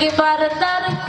que para estar